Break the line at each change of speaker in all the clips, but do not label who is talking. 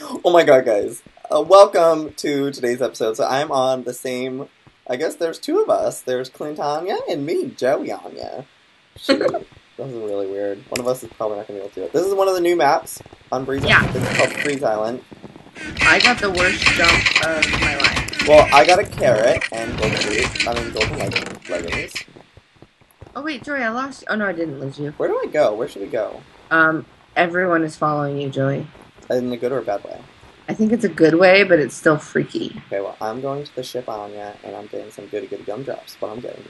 Oh my god, guys. Uh, welcome to today's episode. So I'm on the same. I guess there's two of us. There's Clint Anya and me, Joey Anya. Shoot. this is really weird. One of us is probably not going to be able to do it. This is one of the new maps on Breeze
Yeah.
Island. This is called Freeze Island.
I got the worst jump of my life.
Well, I got a carrot and golden boots. I mean, golden leg- leggings.
Oh wait, Joey, I lost. Oh no, I didn't lose you.
Where do I go? Where should we go?
Um, everyone is following you, Joey.
In a good or a bad way?
I think it's a good way, but it's still freaky.
Okay, well, I'm going to the ship Anya, and I'm getting some goody goody gumdrops. What I'm getting.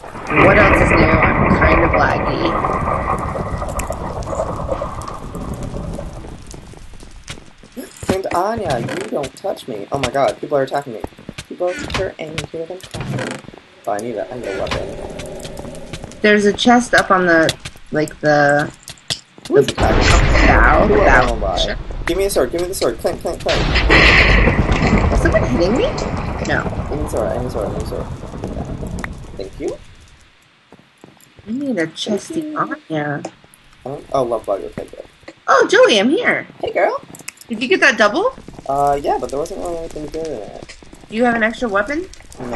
What else is new? I'm kind of laggy.
And Anya, you don't touch me. Oh my god, people are attacking me. People are angry than crying. Oh, I need a, I need a weapon.
There's a chest up on the, like the
Who is attacking?
bow.
Who
bow.
am I? Give me a sword, give me the sword. Clank, clank, clank.
Is someone hitting me? No.
Give me a sword, I need a sword, I need a sword. Thank you.
I need a chesty Anya.
Oh, oh, love bug, okay, good.
Oh, Joey, I'm here.
Hey, girl.
Did you get that double?
Uh, yeah, but there wasn't really anything good in it.
Do you have an extra weapon?
No.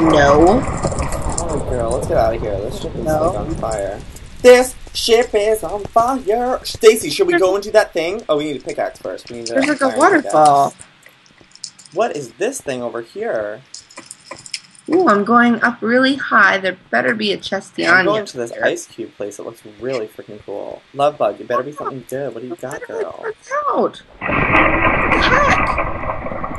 No.
Oh, girl, let's get out of here. This ship is
No.
like on fire. This ship is on fire. Stacy, should we go and do that thing? Oh, we need a pickaxe first. We need
There's like a waterfall.
What is this thing over here?
Ooh, I'm going up really high. There better be a chesty
I'm
Anya.
going to this
there.
ice cube place. It looks really freaking cool. Love bug, you better be something good. What do you got,
it
girl?
out? What the heck?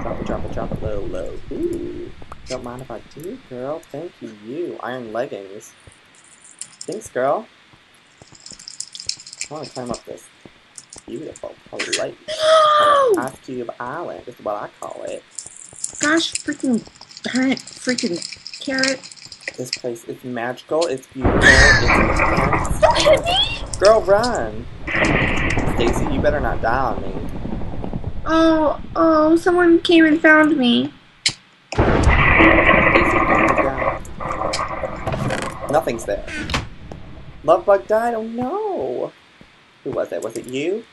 Drop it, drop it, drop it, low, low. Ooh. Don't mind if I do, girl. Thank you, you. Iron leggings. Thanks, girl. I want to climb up this beautiful polite
No!
ice cube island. Is what I call it.
Gosh, freaking darn it, freaking carrot.
This place is magical. It's beautiful. It's.
Don't hit me!
Girl, run. Stacy, you better not die on me.
Oh, oh, someone came and found me.
Stacy, don't go down. Nothing's there. Love bug died. Oh no. Who was it? Was it you?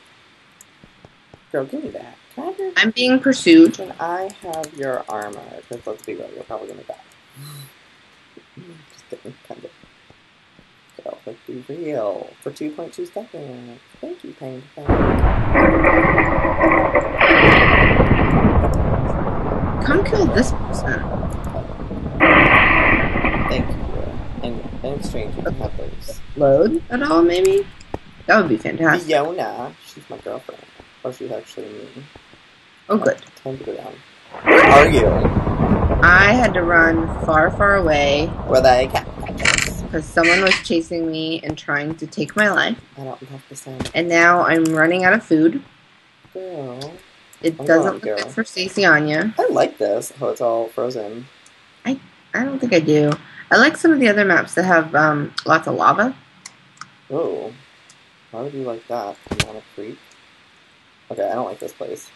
Girl, give me that. Can I have
I'm being pursued.
Can I have your armor? Because let's be real, you're probably gonna die. Just kidding, kind of. Girl, let's be real. For 2.2 seconds. Thank you, Pain.
Come kill this person.
Thank you. In, in exchange, you can have those.
Load at all, maybe? That would be fantastic.
Fiona, she's my girlfriend. Or she's actually me.
Oh, good.
Time to go down. Where are you?
I had to run far, far away
Where they cat
because someone was chasing me and trying to take my life.
I don't have to sound
And now I'm running out of food.
girl.
It
I'm
doesn't look
girl.
good for Stacy Anya.
I like this, how it's all frozen.
I I don't think I do. I like some of the other maps that have um, lots of lava.
Oh. Why would you like that? You want a creep? Okay, I don't like this place.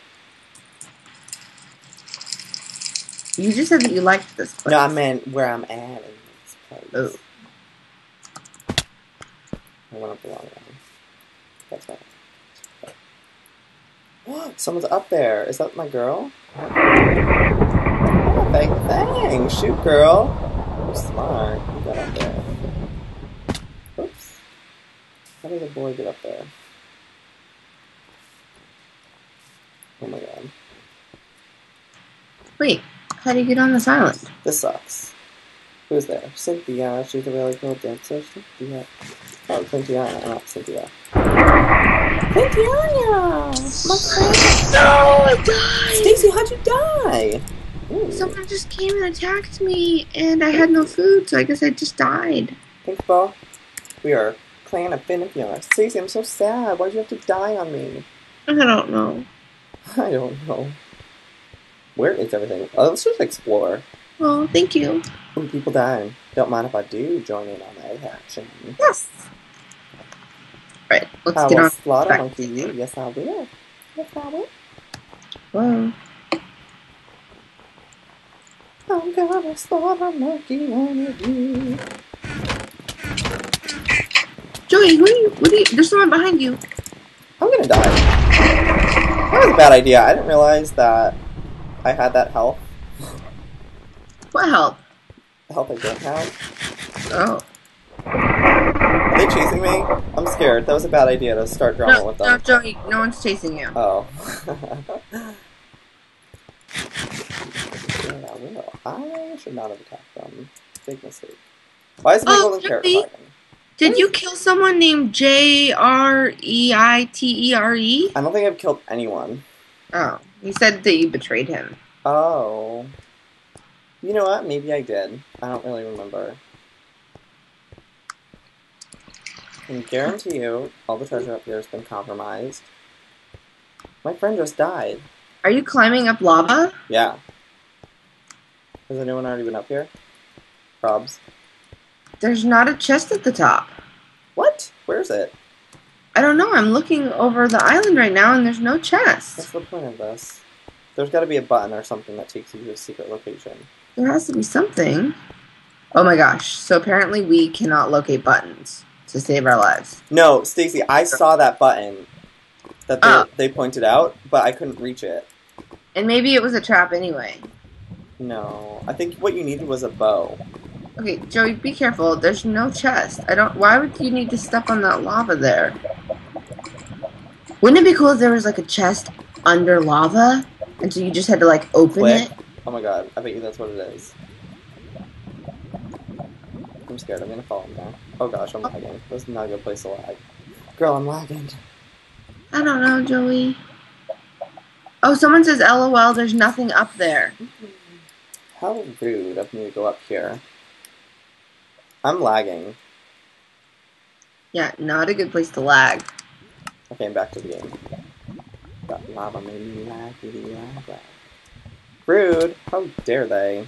You just said that you liked this place.
No, I meant where I'm at in this place.
Oh.
I went up the wrong one. That's right. Someone's up there. Is that my girl? Oh, bang, bang. Shoot, girl. You're smart. You got up there. Oops. How did the boy get up there? Oh my god.
Wait, how do you get on this island?
This sucks. Who's there? Cynthia. She's a really cool dancer. Cynthia. Oh, Cynthia, not Cynthia. Cynthia! My friend!
No, I died!
Stacy, how'd you die? Ooh,
Someone just came and attacked me, and I had no food, so I guess I just died.
thanks, Bo. We are clan of Finnefiona. Stacy, I'm so sad. Why'd you have to die on me?
I don't know.
I don't know. Where is everything? Oh, let's just explore.
Oh, thank you.
Ooh, people dying. Don't mind if I do join in on that action.
Yes. Right, let's
I
get
will
on.
slaughter
back.
monkey you. Yes, I will. Yes, I will.
Whoa.
I'm gonna slaughter monkey on you.
Who are you? What are you? There's someone behind you.
I'm gonna die. That was a bad idea. I didn't realize that I had that health.
What help?
The health I don't have.
Oh.
Are they chasing me? I'm scared. That was a bad idea to start drama
No,
with
no,
them.
Joey, no one's chasing you.
Oh. yeah, I. I should not have attacked them. Big mistake. Why is it my
Oh,
golden carrot?
Did you kill someone named J R E I T E R E?
I don't think I've killed anyone.
Oh, you said that you betrayed him.
Oh. You know what? Maybe I did. I don't really remember. I can guarantee you all the treasure up here has been compromised. My friend just died.
Are you climbing up lava?
Yeah. Has anyone already been up here? Probs.
There's not a chest at the top.
What? Where is it?
I don't know. I'm looking over the island right now and there's no chest.
What's the point of this? There's got to be a button or something that takes you to a secret location.
There has to be something. Oh my gosh. So apparently we cannot locate buttons to save our lives.
No, Stacy, I saw that button that they,
Oh.
they pointed out, but I couldn't reach it.
And maybe it was a trap anyway.
No, I think what you needed was a bow.
Okay, Joey, be careful. There's no chest. I don't. Why would you need to step on that lava there? Wouldn't it be cool if there was like a chest under lava, and so you just had to like open
Click.
it?
Oh my god, I bet you that's what it is. I'm scared, I'm gonna fall in there. Oh gosh, I'm lagging. This is not a good place to lag. Girl, I'm lagging.
I don't know, Joey. Oh, someone says LOL. There's nothing up there.
How rude of me to go up here. I'm lagging.
Yeah, not a good place to lag.
Okay, I'm back to the game. That lava made me laggy lava. Rude! How dare they?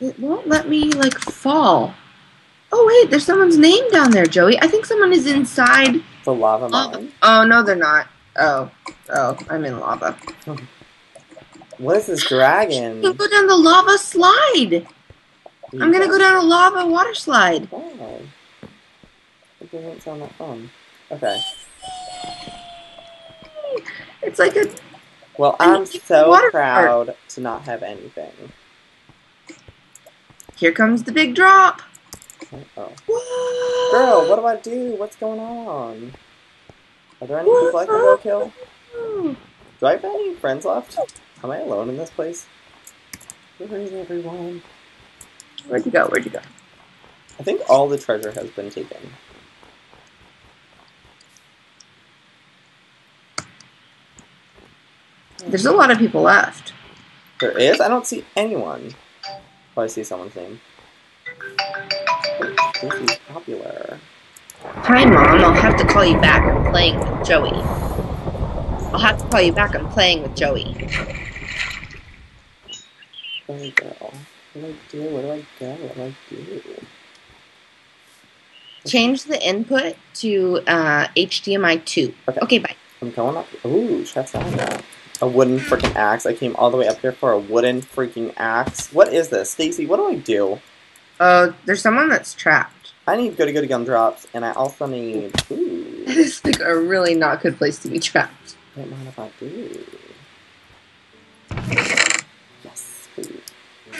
It won't let me like fall. Oh wait, there's someone's name down there, Joey. I think someone is inside.
The lava
Lava.
mine?
Oh no, they're not. Oh, oh, I'm in lava.
What is this dragon?
gonna go down the lava slide. I'm gonna go down a lava water slide.
Wow. It doesn't sound that fun. Okay.
It's like a.
Well, I'm so proud to not have anything.
Here comes the big drop.
Oh.
Whoa.
Girl, what do I do? What's going on? Are there any people I can go kill? Do I have any friends left? Am I alone in this place? Where is everyone?
Where'd you go? Where'd you go?
I think all the treasure has been taken.
There's a lot of people left.
There is? I don't see anyone. Oh, I see someone's name. Oh, this is popular.
Hi, Mom. I'll have to call you back. I'm playing with Joey. I'll have to call you back. I'm playing with Joey.
Hey girl. What do I do? Where do I go? What do I do?
Change the input to uh, HDMI 2.
Okay.
Okay, bye.
I'm going up. Ooh, check that out. A wooden freaking axe. I came all the way up here for a wooden freaking axe. What is this? Stacy, what do I do?
Uh, there's someone that's trapped.
I need goody goody gumdrops, and I also need. Ooh.
This is like a really not good place to be trapped.
What mind if I do?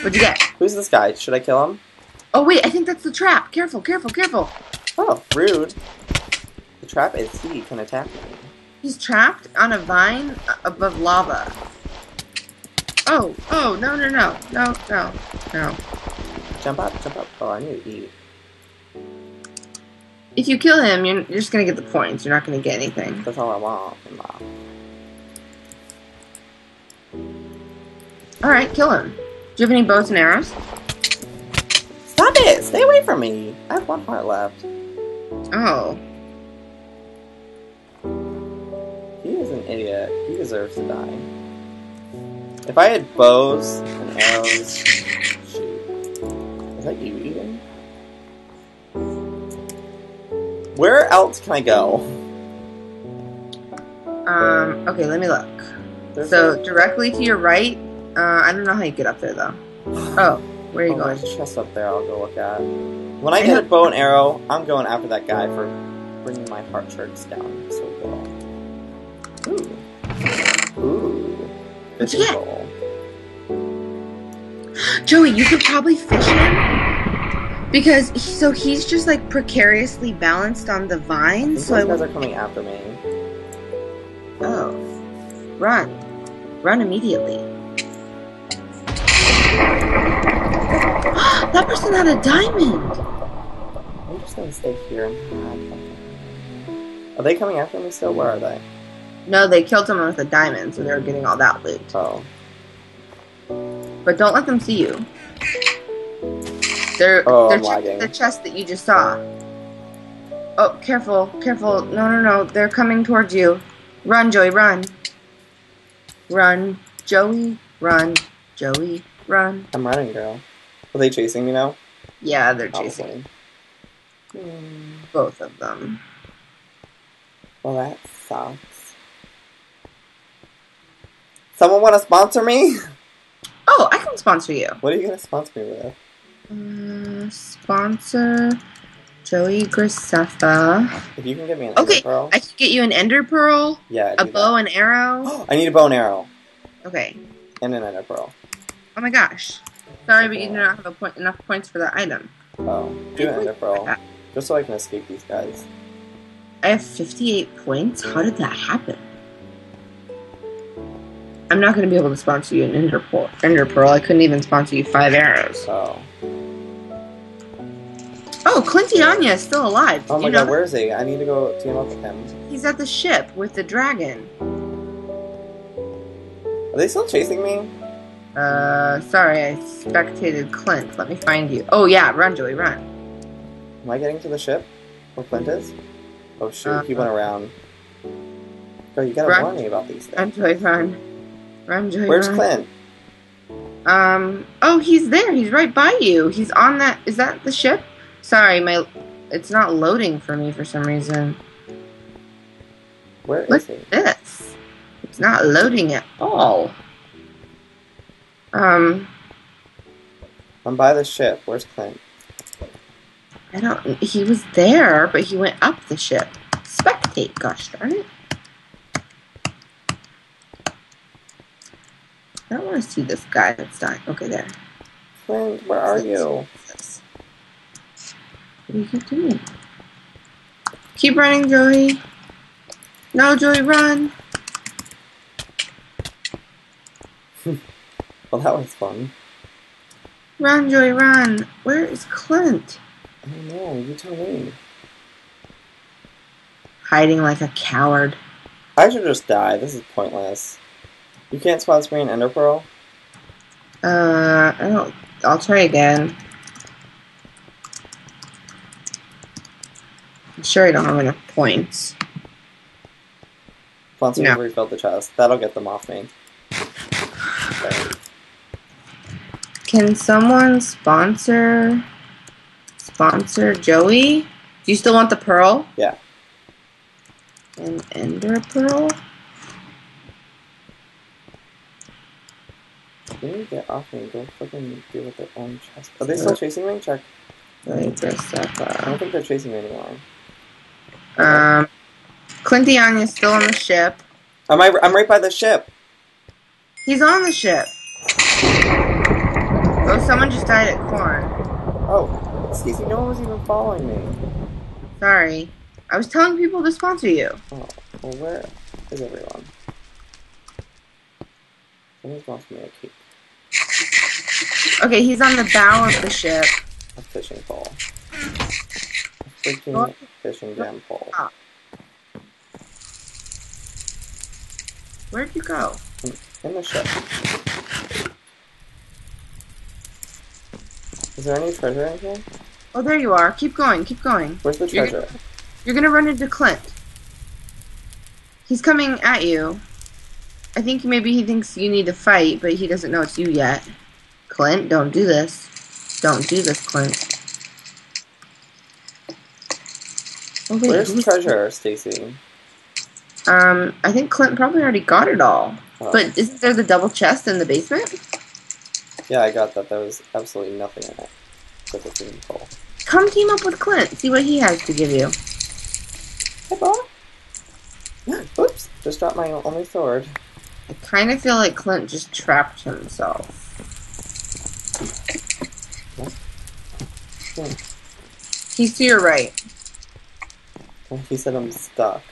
What'd you get?
Who's this guy? Should I kill him?
Oh wait, I think that's the trap. Careful, careful, careful.
Oh, rude. The trap is he can attack me.
He's trapped on a vine above lava. Oh, oh, no, no, no, no, no, no.
Jump up, jump up. Oh, I need to eat.
If you kill him, you're, you're just gonna get the points. You're not gonna get anything.
That's all I want.
All right, kill him. Do you have any bows and arrows?
Stop it! Stay away from me! I have one heart left.
Oh,
He is an idiot. He deserves to die. If I had bows and arrows. Shoot. Is that you eating? Where else can I go?
um, okay. Let me look.
There's
So
a-
directly to your right. Uh, I don't know how you get up there though. Oh, where are you
oh,
going?
there's a chest up there I'll go look at. When I get a bow and arrow, I'm going after that guy for bringing my heart shards down so well.
What'd you get? Joey, you could probably fish him because he, so he's just like precariously balanced on the
I
vine. So I
those guys are coming after me.
oh, run, run immediately. That person had a diamond.
I'm just gonna stay here. Are they coming after me still? Where are they?
No, they killed someone with a diamond, so they were getting all that loot.
Oh.
But don't let them see you. They're
Oh,
they're
I'm
checking
lagging.
the chest that you just saw. Oh, careful, careful! No, no, no! They're coming towards you. Run, Joey, run! Run, Joey, run, Joey, run!
I'm running, girl. Are they chasing me now?
Yeah, they're chasing
Probably. Hmm.
both of them.
Well, that sucks. Someone want to sponsor me?
Oh, I can sponsor you.
What are you gonna sponsor me with?
Uh, sponsor Joey Graceffa.
If you can get me an
Okay,
Ender pearl,
I can get you an ender pearl,
yeah,
a bow and arrow.
that. I need a bow and arrow
Okay.
and an ender pearl.
Oh my gosh. Sorry, but you do not have a point, enough points for that item.
Oh, do an ender pearl, just so I can escape these guys.
I have 58 points? How did that happen? I'm not going to be able to sponsor you an Ender Pearl. Ender Pearl. I couldn't even sponsor you five arrows.
Oh,
Oh, Clintiania is still alive.
oh my
you know
god, where is he? I need to go team up with him.
He's at the ship with the dragon.
Are they still chasing me?
Uh, sorry, I spectated Clint. Let me find you. Oh, yeah, run, Joey, run.
Am I getting to the ship? Where Clint is? Oh shoot, he
Uh,
went around. Girl, you gotta
Run.
warn me about these things. Run.
Joey, run. Run, Joey,
Where's
run.
Clint?
Um, oh, he's there. He's right by you. He's on that. Is that the ship? Sorry, my. It's not loading for me for some reason.
Where is
What?
he?
this. It's not loading at all. Um,
I'm by the ship. Where's Clint?
I don't. He was there, but he went up the ship. Spectate, gosh darn it. I don't want to see this guy that's dying. Okay, there.
Clint, where are you?
What are you doing? Keep running, Joey. No, Joey, run.
Well, that was fun.
Run, Joy, run. Where is Clint?
I don't know. You tell me.
Hiding like a coward.
I should just die. This is pointless. You can't sponsor me an Ender Pearl?
Uh, I don't. I'll try again. I'm sure I don't have enough points.
Sponsor
No.
me refill the chest. That'll get them off me. Okay.
Can someone sponsor sponsor Joey? Do you still want the pearl?
Yeah.
An ender pearl?
They need to get off me. Go fucking deal with their own chest. Are they still chasing me? Check.
Joey Graceffa.
I don't think they're chasing me anymore.
Um, Clintiania's still on the ship.
Am I? I'm right by the ship.
He's on the ship. Oh, someone just died at corn.
Oh, Stacy, no one was even following me.
Sorry. I was telling people to sponsor you.
Oh, well, where is everyone? Someone's lost me a key.
Okay, he's on the bow of the ship.
A fishing pole. A freaking fishing jam pole. Ah.
Where'd you go?
In the ship. Is there any treasure in here?
Oh, there you are. Keep going. Keep going.
Where's the
You're
treasure?
You're gonna run into Clint. He's coming at you. I think maybe he thinks you need to fight, but he doesn't know it's you yet. Clint, don't do this. Don't do this, Clint. Oh, wait,
Where's treasure, Stacy?
Um, I think Clint probably already got it all.
Oh.
But isn't there the double chest in the basement?
Yeah, I got that. That was absolutely nothing in it. Except a fishing pole.
Come team up with Clint. See what he has to give you.
Hey, boy. Oops! Just dropped my only sword.
I kind of feel like Clint just trapped himself.
Hmm.
He's to your right.
Well, he said I'm stuck.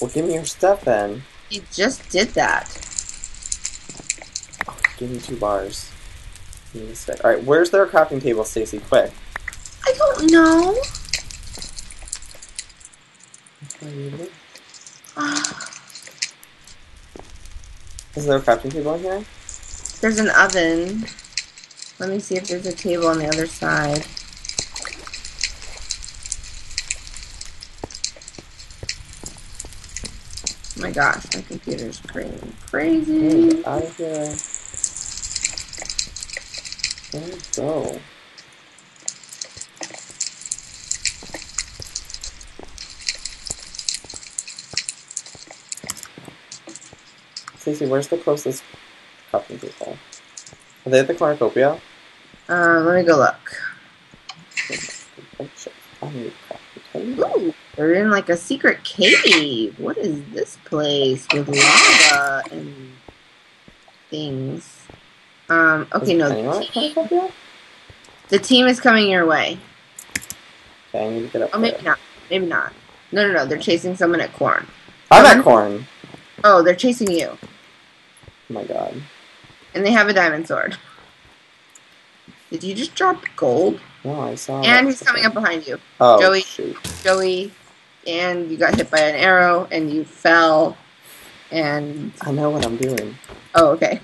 Well, give me your stuff then.
He just did that.
Give me two bars. Give me a stick. All right, where's their crafting table, Stacy? Quick.
I don't know.
Is there a crafting table in here?
There's an oven. Let me see if there's a table on the other side. Oh my gosh, my computer's crazy. Crazy.
get out of here. Where'd it go? Stacy, where's the closest crafting table? Are they at the cornucopia?
Uh, let me go look.
Oh.
Ooh, we're in like a secret cave. What is this place with lava and things? Um, okay,
Is
no, the team, the team is coming your way.
Okay, I need to get up
Oh, maybe
there.
not. Maybe not. No, no, no. They're chasing someone at corn.
I'm
Someone-
at corn.
Oh, they're chasing you,
Oh my god.
and they have a diamond sword. Did you just drop gold?
No, I saw.
and he's coming up behind you,
Oh,
Joey.
shoot.
Joey. And you got hit by an arrow, and you fell. And
I know what I'm doing.
oh, okay.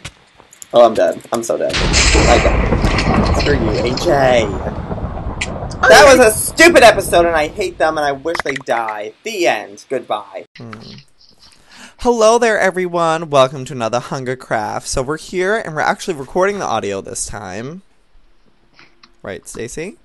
Oh, I'm dead. I'm so dead. Like, screw you, AJ. That was a stupid episode, and I hate them, and I wish they die. The end. Goodbye. Hmm. Hello there, everyone. Welcome to another Hunger Craft. So we're here, and we're actually recording the audio this time. Right, Stacy?